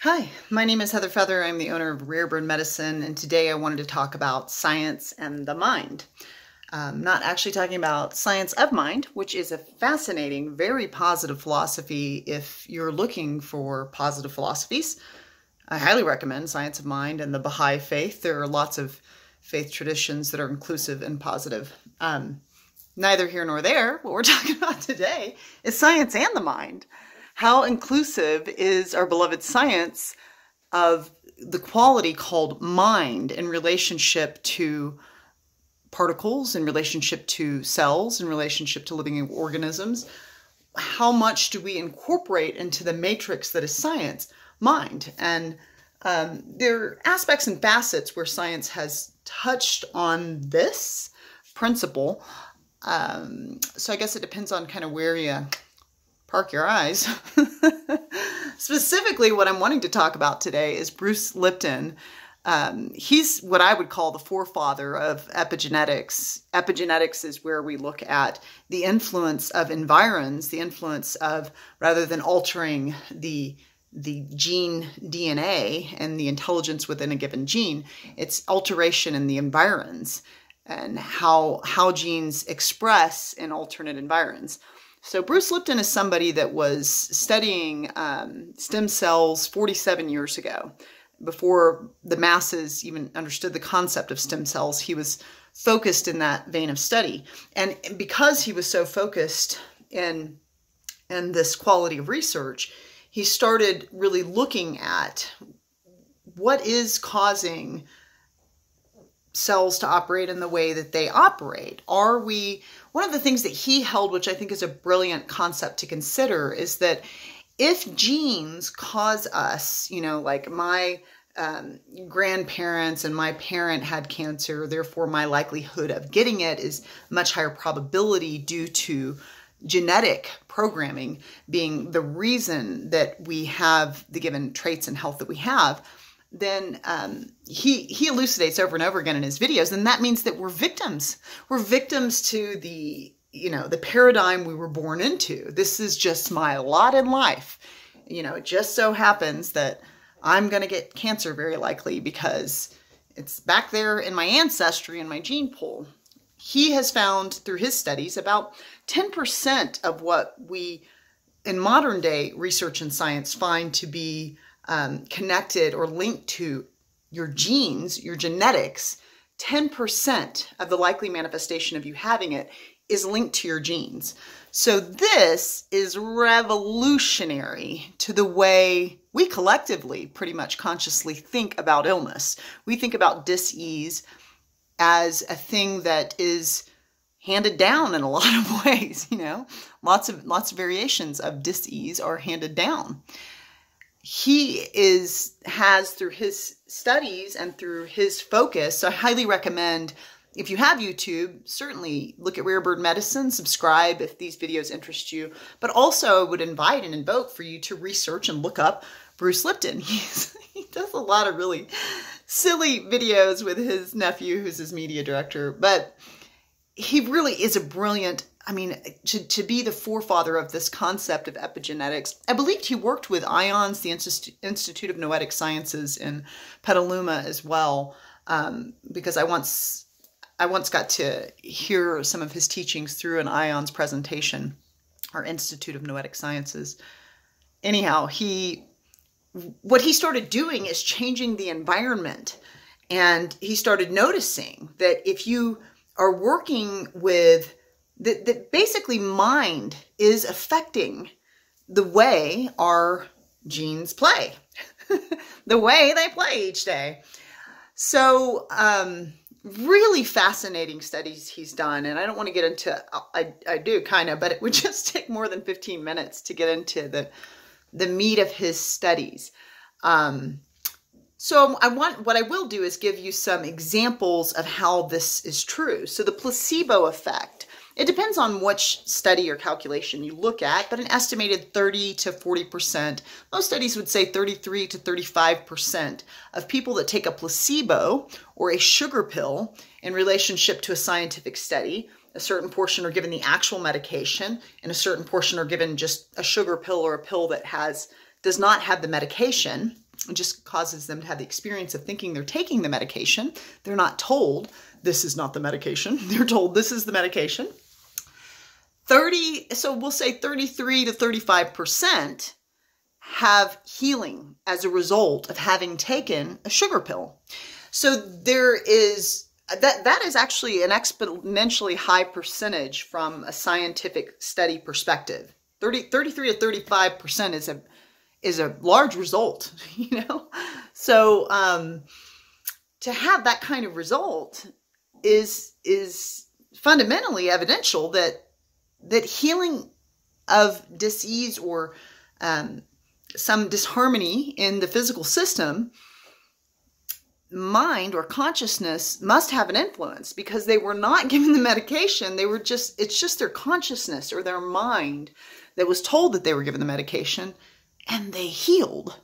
Hi, my name is Heather Feather. I'm the owner of Rare Bird Medicine, and today I wanted to talk about science and the mind. I'm not actually talking about science of mind, which is a fascinating, very positive philosophy if you're looking for positive philosophies. I highly recommend Science of Mind and the Baha'i faith. There are lots of faith traditions that are inclusive and positive. Um, neither here nor there. What we're talking about today is science and the mind how inclusive is our beloved science of the quality called mind in relationship to particles, in relationship to cells, in relationship to living organisms? How much do we incorporate into the matrix that is science? Mind. And um, there are aspects and facets where science has touched on this principle. Um, so I guess it depends on kind of where you park your eyes. Specifically, what I'm wanting to talk about today is Bruce Lipton. Um, he's what I would call the forefather of epigenetics. Epigenetics is where we look at the influence of environs, the influence of rather than altering the the gene DNA and the intelligence within a given gene, it's alteration in the environs and how how genes express in alternate environs. So Bruce Lipton is somebody that was studying um, stem cells 47 years ago. Before the masses even understood the concept of stem cells, he was focused in that vein of study. And because he was so focused in, in this quality of research, he started really looking at what is causing cells to operate in the way that they operate? Are we, one of the things that he held, which I think is a brilliant concept to consider, is that if genes cause us, you know, like my um, grandparents and my parent had cancer, therefore my likelihood of getting it is much higher probability due to genetic programming being the reason that we have the given traits and health that we have then um, he he elucidates over and over again in his videos, and that means that we're victims. We're victims to the you know the paradigm we were born into. This is just my lot in life. You know, it just so happens that I'm going to get cancer very likely because it's back there in my ancestry and my gene pool. He has found through his studies about 10% of what we in modern day research and science find to be um, connected or linked to your genes, your genetics, 10% of the likely manifestation of you having it is linked to your genes. So this is revolutionary to the way we collectively pretty much consciously think about illness. We think about dis-ease as a thing that is handed down in a lot of ways, you know. Lots of lots of variations of dis-ease are handed down he is has through his studies and through his focus so i highly recommend if you have youtube certainly look at rare bird medicine subscribe if these videos interest you but also would invite and invoke for you to research and look up bruce lipton. He's, he does a lot of really silly videos with his nephew who's his media director but he really is a brilliant I mean, to, to be the forefather of this concept of epigenetics, I believed he worked with IONS, the Institute of Noetic Sciences in Petaluma as well, um, because I once I once got to hear some of his teachings through an IONS presentation, our Institute of Noetic Sciences. Anyhow, he what he started doing is changing the environment, and he started noticing that if you are working with that, that basically mind is affecting the way our genes play, the way they play each day. So, um, really fascinating studies he's done. And I don't want to get into, I, I do kind of, but it would just take more than 15 minutes to get into the, the meat of his studies. Um, so I want what I will do is give you some examples of how this is true. So the placebo effect. It depends on which study or calculation you look at, but an estimated 30 to 40%, most studies would say 33 to 35% of people that take a placebo or a sugar pill in relationship to a scientific study, a certain portion are given the actual medication and a certain portion are given just a sugar pill or a pill that has does not have the medication It just causes them to have the experience of thinking they're taking the medication. They're not told this is not the medication. They're told this is the medication. 30, so we'll say 33 to 35% have healing as a result of having taken a sugar pill. So there is that that is actually an exponentially high percentage from a scientific study perspective. 30, 33 to 35% is a is a large result, you know? So um, to have that kind of result is is fundamentally evidential that that healing of disease or um, some disharmony in the physical system mind or consciousness must have an influence because they were not given the medication. They were just it's just their consciousness or their mind that was told that they were given the medication and they healed.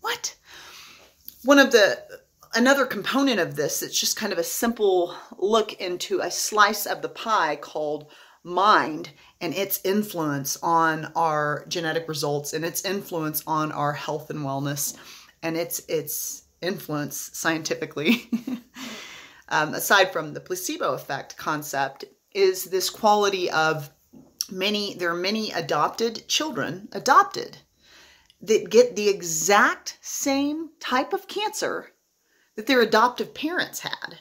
What? One of the another component of this it's just kind of a simple look into a slice of the pie called mind and its influence on our genetic results and its influence on our health and wellness and its its influence scientifically. Um, aside from the placebo effect concept is this quality of many there are many adopted children adopted that get the exact same type of cancer that their adoptive parents had.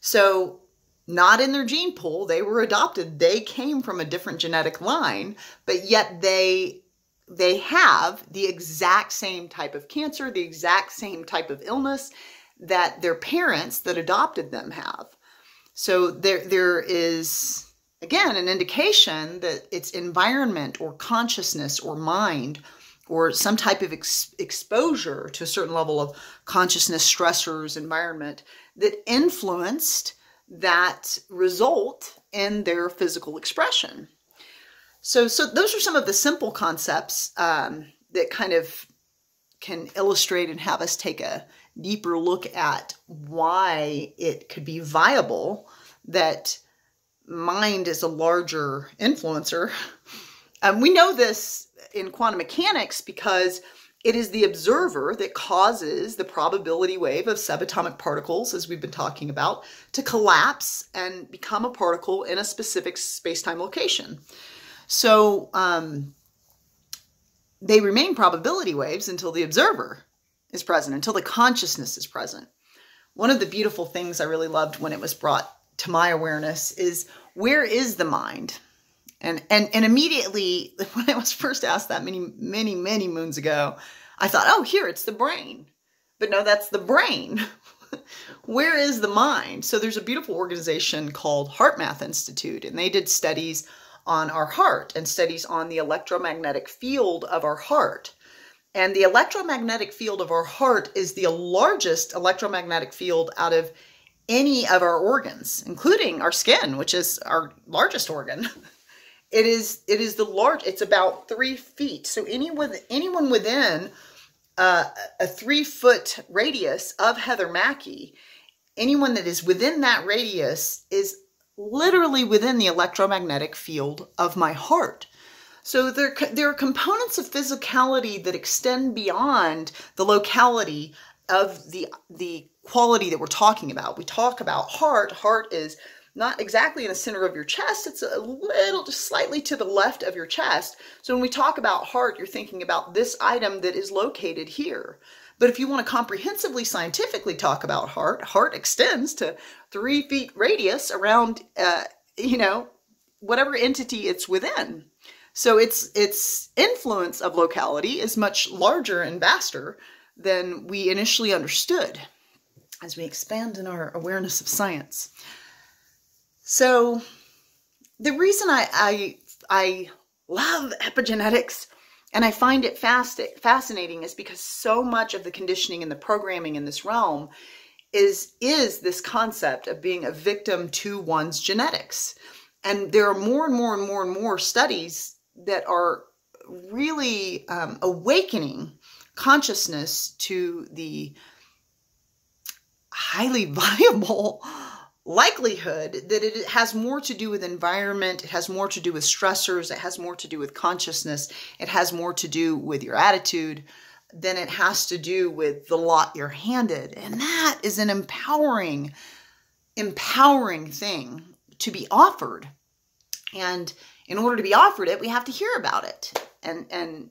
So not in their gene pool. They were adopted. They came from a different genetic line, but yet they they have the exact same type of cancer, the exact same type of illness that their parents that adopted them have. So there there is again an indication that it's environment or consciousness or mind or some type of ex- exposure to a certain level of consciousness stressors environment that influenced that result in their physical expression. So, so those are some of the simple concepts um, that kind of can illustrate and have us take a deeper look at why it could be viable that mind is a larger influencer. Um, we know this in quantum mechanics because it is the observer that causes the probability wave of subatomic particles, as we've been talking about, to collapse and become a particle in a specific space-time location. So um, they remain probability waves until the observer is present, until the consciousness is present. One of the beautiful things I really loved when it was brought to my awareness is where is the mind? And and and immediately when I was first asked that many many many moons ago, I thought, "Oh, here it's the brain." But no, that's the brain. Where is the mind? So there's a beautiful organization called HeartMath Institute and they did studies on our heart and studies on the electromagnetic field of our heart. And the electromagnetic field of our heart is the largest electromagnetic field out of any of our organs, including our skin, which is our largest organ. It is it is the large. It's about three feet. So anyone anyone within uh, a three foot radius of Heather Mackey, anyone that is within that radius is literally within the electromagnetic field of my heart. So there, there are components of physicality that extend beyond the locality of the the quality that we're talking about. We talk about heart. Heart is not exactly in the center of your chest. It's a little, just slightly to the left of your chest. So when we talk about heart, you're thinking about this item that is located here. But if you want to comprehensively scientifically talk about heart, heart extends to three feet radius around, uh, you know, whatever entity it's within. So its its influence of locality is much larger and vaster than we initially understood as we expand in our awareness of science. So the reason I, I, I love epigenetics and I find it fast, fascinating is because so much of the conditioning and the programming in this realm is is this concept of being a victim to one's genetics. And there are more and more and more and more studies that are really um, awakening consciousness to the highly viable likelihood that it has more to do with environment, it has more to do with stressors, it has more to do with consciousness, it has more to do with your attitude, than it has to do with the lot you're handed. And that is an empowering, empowering thing to be offered. And in order to be offered it, we have to hear about it. And and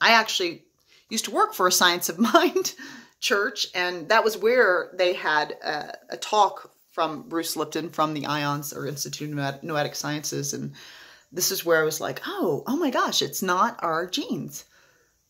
I actually used to work for a Science of Mind church, and that was where they had a, a talk from Bruce Lipton from the IONS or Institute of Noetic Sciences, and this is where I was like, oh, oh my gosh, it's not our genes.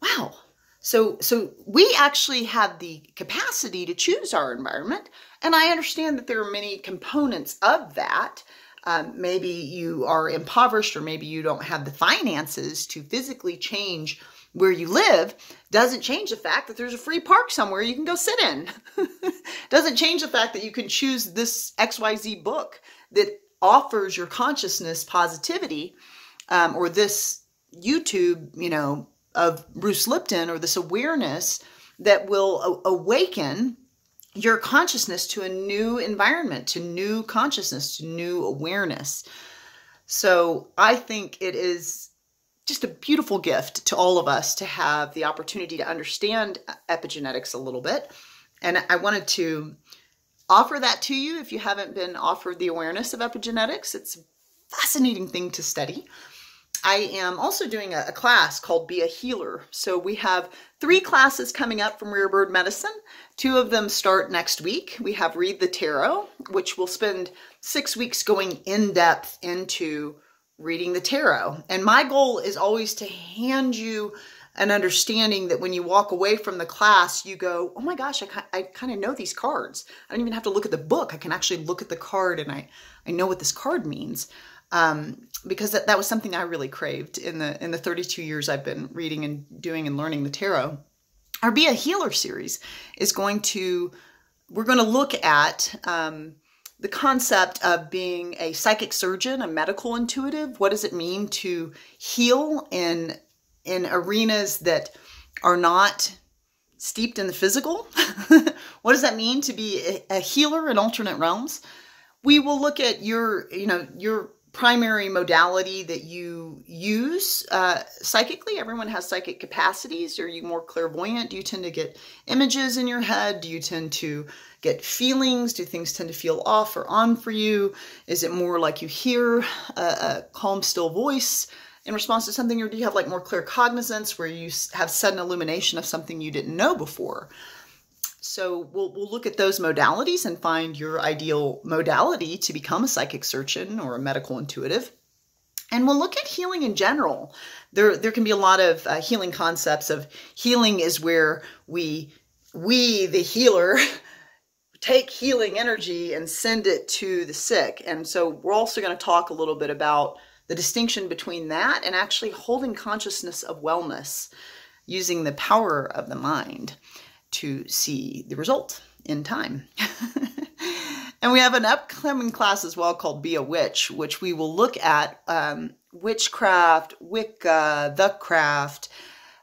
Wow. So, so we actually have the capacity to choose our environment, and I understand that there are many components of that. Um, maybe you are impoverished, or maybe you don't have the finances to physically change where you live doesn't change the fact that there's a free park somewhere you can go sit in. doesn't change the fact that you can choose this XYZ book that offers your consciousness positivity um, or this YouTube, you know, of Bruce Lipton or this awareness that will awaken your consciousness to a new environment, to new consciousness, to new awareness. So I think it is just a beautiful gift to all of us to have the opportunity to understand epigenetics a little bit. And I wanted to offer that to you if you haven't been offered the awareness of epigenetics. It's a fascinating thing to study. I am also doing a, a, class called Be a Healer. So we have three classes coming up from Rare Bird Medicine. Two of them start next week. We have Read the Tarot, which will spend six weeks going in depth into reading the tarot. And my goal is always to hand you an understanding that when you walk away from the class, you go, oh my gosh, I, I kind of know these cards. I don't even have to look at the book. I can actually look at the card and I, I know what this card means. Um, because that, that was something I really craved in the in the 32 years I've been reading and doing and learning the tarot. Our Be a Healer series is going to, we're going to look at um, the concept of being a psychic surgeon, a medical intuitive. What does it mean to heal in in arenas that are not steeped in the physical? what does that mean to be a, healer in alternate realms? We will look at your, you know, your primary modality that you use uh, psychically. Everyone has psychic capacities. Are you more clairvoyant? Do you tend to get images in your head? Do you tend to get feelings? Do things tend to feel off or on for you? Is it more like you hear a, a calm, still voice? In response to something, or do you have like more claircognizance where you have sudden illumination of something you didn't know before? So we'll, we'll look at those modalities and find your ideal modality to become a psychic surgeon or a medical intuitive. And we'll look at healing in general. There, there can be a lot of uh, healing concepts of healing is where we, we, the healer, take healing energy and send it to the sick. And so we're also going to talk a little bit about the distinction between that and actually holding consciousness of wellness using the power of the mind to see the result in time. and we have an upcoming class as well called Be a Witch, which we will look at um, witchcraft, Wicca, the craft.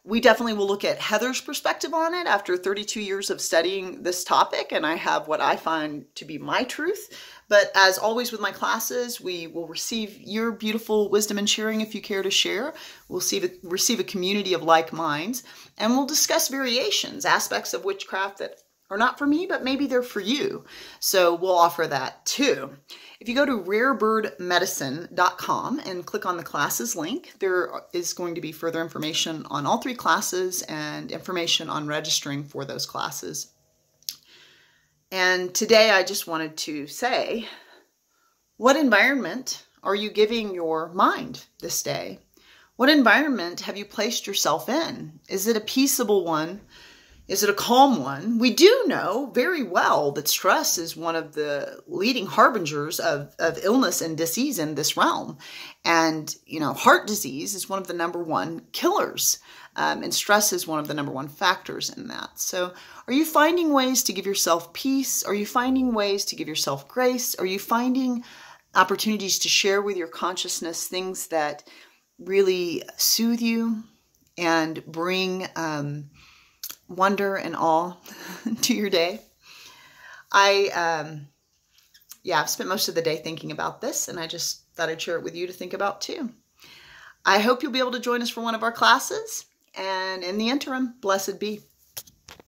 We definitely will look at Heather's perspective on it after 32 years of studying this topic, and I have what I find to be my truth. But as always with my classes, we will receive your beautiful wisdom and sharing if you care to share. We'll receive a, receive a community of like minds, and we'll discuss variations, aspects of witchcraft that are not for me, but maybe they're for you. So we'll offer that too. If you go to rarebirdmedicine.com and click on the classes link, there is going to be further information on all three classes and information on registering for those classes. And today I just wanted to say, what environment are you giving your mind this day? What environment have you placed yourself in? Is it a peaceable one? Is it a calm one? We do know very well that stress is one of the leading harbingers of, of illness and disease in this realm. And, you know, heart disease is one of the number one killers. Um, and stress is one of the number one factors in that. So, are you finding ways to give yourself peace? Are you finding ways to give yourself grace? Are you finding opportunities to share with your consciousness things that really soothe you and bring um, wonder and awe to your day? I, um, yeah, I've spent most of the day thinking about this, and I just thought I'd share it with you to think about too. I hope you'll be able to join us for one of our classes. And in the interim, blessed be.